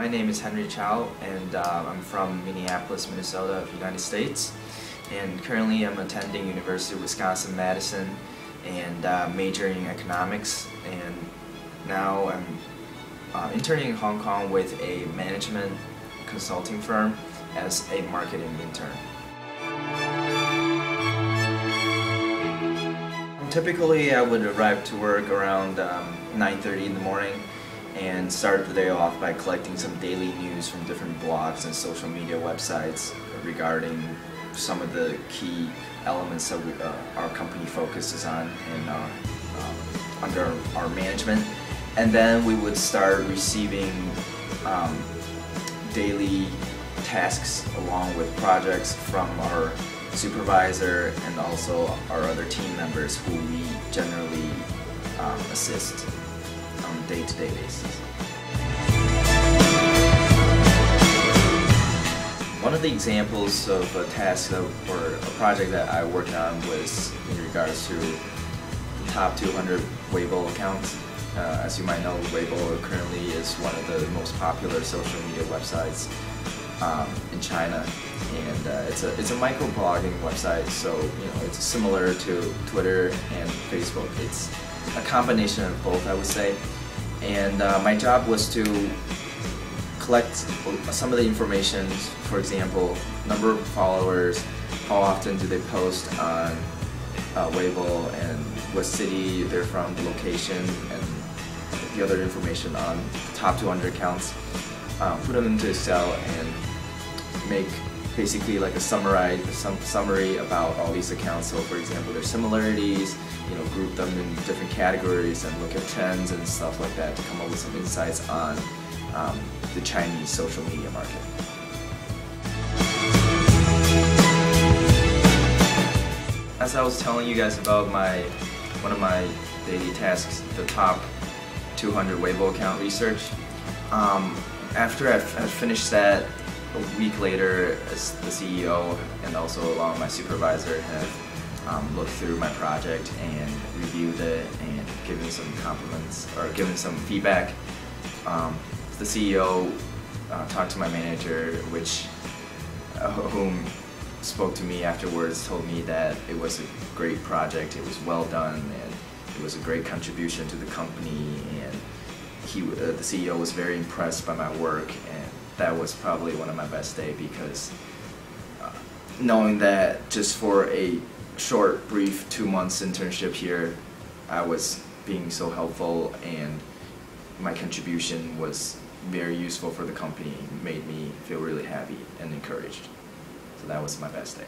My name is Henry Chow, and uh, I'm from Minneapolis, Minnesota, United States. And currently, I'm attending University of Wisconsin-Madison and uh, majoring in economics. And now I'm uh, interning in Hong Kong with a management consulting firm as a marketing intern. Typically, I would arrive to work around um, 9.30 in the morning and start the day off by collecting some daily news from different blogs and social media websites regarding some of the key elements that we, uh, our company focuses on and uh, uh, under our management. And then we would start receiving um, daily tasks along with projects from our supervisor and also our other team members who we generally um, assist on a day-to-day -day basis. One of the examples of a task that, or a project that I worked on was in regards to the top 200 Weibo accounts. Uh, as you might know, Weibo currently is one of the most popular social media websites um, in China, and uh, it's a it's a microblogging website. So you know it's similar to Twitter and Facebook. It's a combination of both, I would say. And uh, my job was to collect some of the information. For example, number of followers, how often do they post on uh, Weibo, and what city they're from, the location, and the other information on top 200 accounts. Um, put them into Excel and make basically like a summary, some summary about all these accounts. So for example, their similarities, you know, group them in different categories and look at trends and stuff like that to come up with some insights on um, the Chinese social media market. As I was telling you guys about my one of my daily tasks, the top 200 Weibo account research, um, after I've, I've finished that a week later, as the CEO and also along with my supervisor have um, looked through my project and reviewed it and given some compliments or given some feedback. Um, the CEO uh, talked to my manager, which uh, whom spoke to me afterwards, told me that it was a great project, it was well done, and it was a great contribution to the company, and he, uh, the CEO was very impressed by my work, that was probably one of my best days because uh, knowing that just for a short, brief two months internship here, I was being so helpful and my contribution was very useful for the company made me feel really happy and encouraged. So that was my best day.